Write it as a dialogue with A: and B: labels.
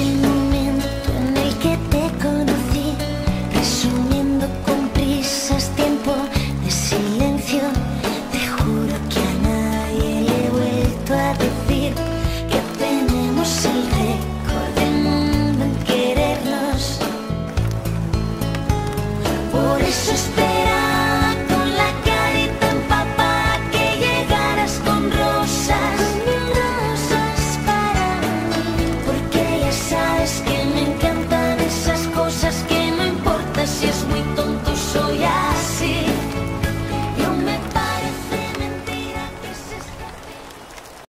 A: El momento en el que te conocí, resumiendo con prisas tiempo de silencio, te juro que a nadie le he vuelto a decir que tenemos el récord del mundo en querernos. tonto.